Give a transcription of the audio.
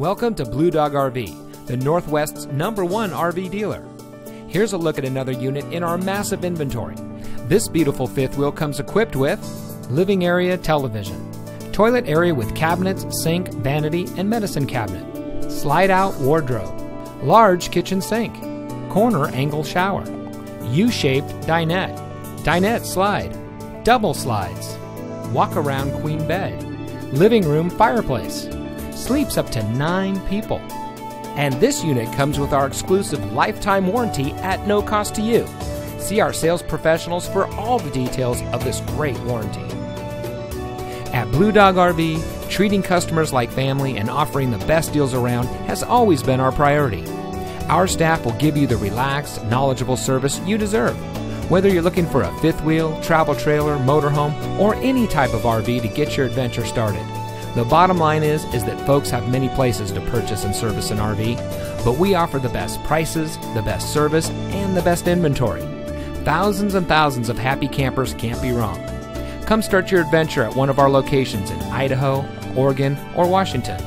Welcome to Blue Dog RV, the Northwest's number one RV dealer. Here's a look at another unit in our massive inventory. This beautiful fifth wheel comes equipped with living area television, toilet area with cabinets, sink, vanity, and medicine cabinet, slide out wardrobe, large kitchen sink, corner angle shower, U shaped dinette, dinette slide, double slides, walk around queen bed, living room fireplace, sleeps up to nine people. And this unit comes with our exclusive lifetime warranty at no cost to you. See our sales professionals for all the details of this great warranty. At Blue Dog RV, treating customers like family and offering the best deals around has always been our priority. Our staff will give you the relaxed, knowledgeable service you deserve. Whether you're looking for a fifth wheel, travel trailer, motorhome, or any type of RV to get your adventure started. The bottom line is is that folks have many places to purchase and service an RV, but we offer the best prices, the best service, and the best inventory. Thousands and thousands of happy campers can't be wrong. Come start your adventure at one of our locations in Idaho, Oregon, or Washington.